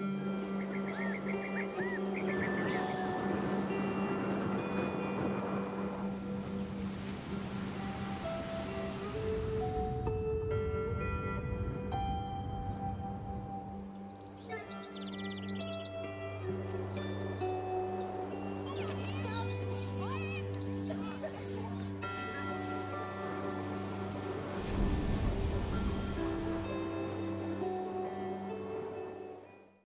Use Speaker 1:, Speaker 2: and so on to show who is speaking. Speaker 1: Música